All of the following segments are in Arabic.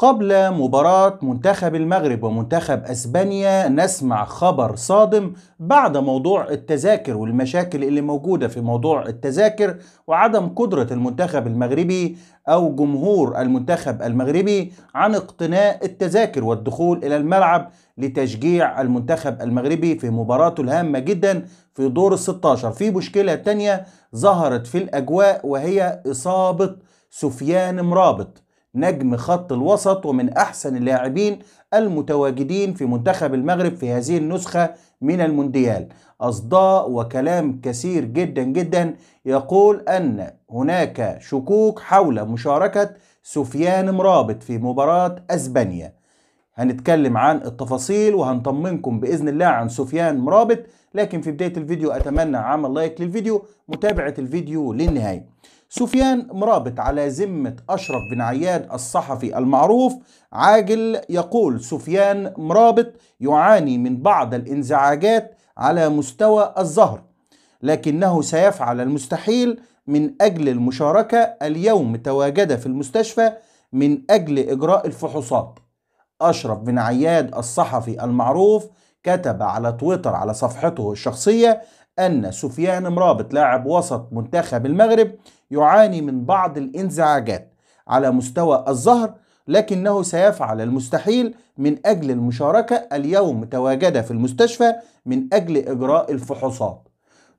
قبل مباراة منتخب المغرب ومنتخب أسبانيا نسمع خبر صادم بعد موضوع التذاكر والمشاكل اللي موجودة في موضوع التذاكر وعدم قدرة المنتخب المغربي أو جمهور المنتخب المغربي عن اقتناء التذاكر والدخول إلى الملعب لتشجيع المنتخب المغربي في مباراته الهامة جدا في دور الستاشر. في مشكلة تانية ظهرت في الأجواء وهي إصابة سفيان مرابط. نجم خط الوسط ومن أحسن اللاعبين المتواجدين في منتخب المغرب في هذه النسخة من المونديال. أصداء وكلام كثير جدا جدا يقول أن هناك شكوك حول مشاركة سفيان مرابط في مباراة أسبانيا. هنتكلم عن التفاصيل وهنطمنكم بإذن الله عن سفيان مرابط لكن في بداية الفيديو أتمنى عمل لايك للفيديو متابعة الفيديو للنهاية. سفيان مرابط على ذمة أشرف بن عياد الصحفي المعروف. عاجل يقول سفيان مرابط يعاني من بعض الانزعاجات على مستوى الظهر لكنه سيفعل المستحيل من أجل المشاركة. اليوم تواجد في المستشفى من أجل إجراء الفحوصات. أشرف بن عياد الصحفي المعروف كتب على تويتر على صفحته الشخصية أن سفيان مرابط لاعب وسط منتخب المغرب يعاني من بعض الإنزعاجات على مستوى الظهر لكنه سيفعل المستحيل من أجل المشاركة اليوم تواجد في المستشفى من أجل إجراء الفحوصات.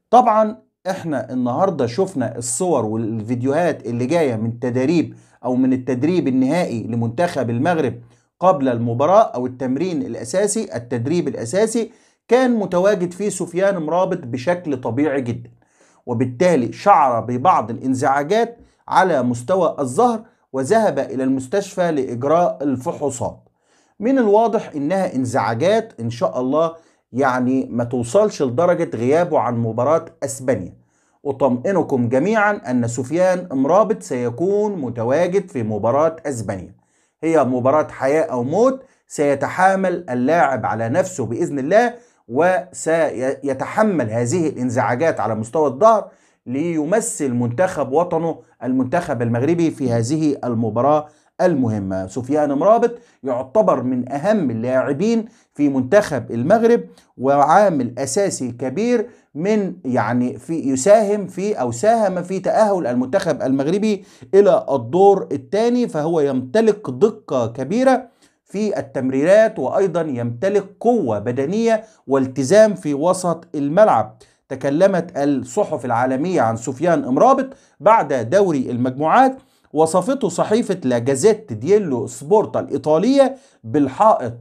طبعا إحنا النهاردة شفنا الصور والفيديوهات اللي جاية من تدريب أو من التدريب النهائي لمنتخب المغرب قبل المباراة أو التمرين الأساسي التدريب الأساسي كان متواجد فيه سفيان مرابط بشكل طبيعي جدا. وبالتالي شعر ببعض الانزعاجات على مستوى الظهر وذهب إلى المستشفى لإجراء الفحوصات. من الواضح إنها انزعاجات إن شاء الله يعني ما توصلش لدرجة غيابه عن مباراة أسبانيا. أطمئنكم جميعا أن سفيان مرابط سيكون متواجد في مباراة أسبانيا. هي مباراة حياة أو موت سيتحامل اللاعب على نفسه بإذن الله وسيتحمل هذه الانزعاجات على مستوى الظهر ليمثل منتخب وطنه المنتخب المغربي في هذه المباراة المهمة. سفيان مرابط يعتبر من أهم اللاعبين في منتخب المغرب وعامل أساسي كبير من يعني في يساهم في أو ساهم في تأهل المنتخب المغربي إلى الدور الثاني فهو يمتلك دقة كبيرة في التمريرات وأيضا يمتلك قوة بدنية والتزام في وسط الملعب. تكلمت الصحف العالمية عن سفيان امرابط بعد دوري المجموعات وصفته صحيفة لا جازيت دييلو سبورتا الإيطالية بالحائط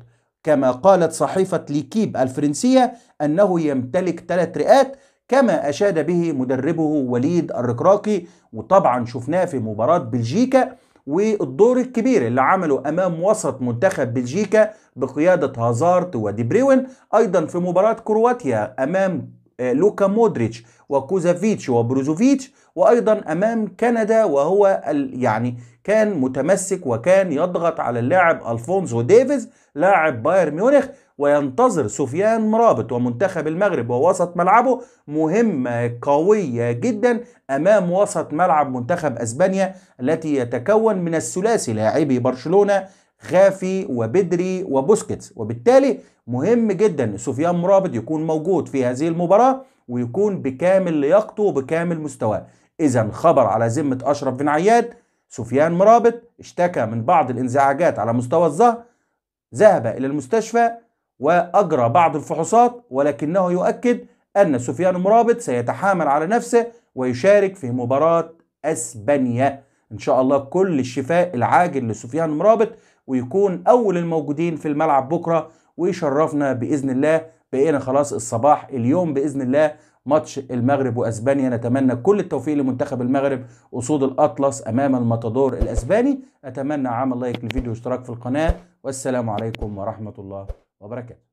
كما قالت صحيفة ليكيب الفرنسية أنه يمتلك ثلاث رئات كما أشاد به مدربه وليد الركراكي. وطبعا شفناه في مباراة بلجيكا والدور الكبير اللي عمله أمام وسط منتخب بلجيكا بقيادة هازارد ودي بروين. أيضا في مباراة كرواتيا أمام لوكا مودريتش وكوفاسيتش وبروزوفيتش وأيضا أمام كندا وهو يعني كان متمسك وكان يضغط على اللاعب ألفونزو ديفيز لاعب بايرن ميونخ وينتظر سفيان امرابط ومنتخب المغرب ووسط ملعبه. مهمة قوية جدا أمام وسط ملعب منتخب أسبانيا التي يتكون من الثلاثي لاعبي برشلونة غافي وبدري وبوسكيتس. وبالتالي مهم جدا سفيان مرابط يكون موجود في هذه المباراة ويكون بكامل لياقته وبكامل مستواه. إذا خبر على ذمة أشرف بن عياد سفيان مرابط اشتكى من بعض الإنزعاجات على مستوى الظهر ذهب إلى المستشفى وأجرى بعض الفحوصات ولكنه يؤكد أن سفيان مرابط سيتحامل على نفسه ويشارك في مباراة أسبانيا. إن شاء الله كل الشفاء العاجل لسفيان مرابط ويكون أول الموجودين في الملعب بكرة ويشرفنا بإذن الله. بقينا خلاص الصباح اليوم بإذن الله ماتش المغرب وأسبانيا. نتمنى كل التوفيق لمنتخب المغرب اسود الأطلس أمام الماتادور الأسباني. اتمنى عمل لايك للفيديو واشتراك في القناة. والسلام عليكم ورحمة الله وبركاته.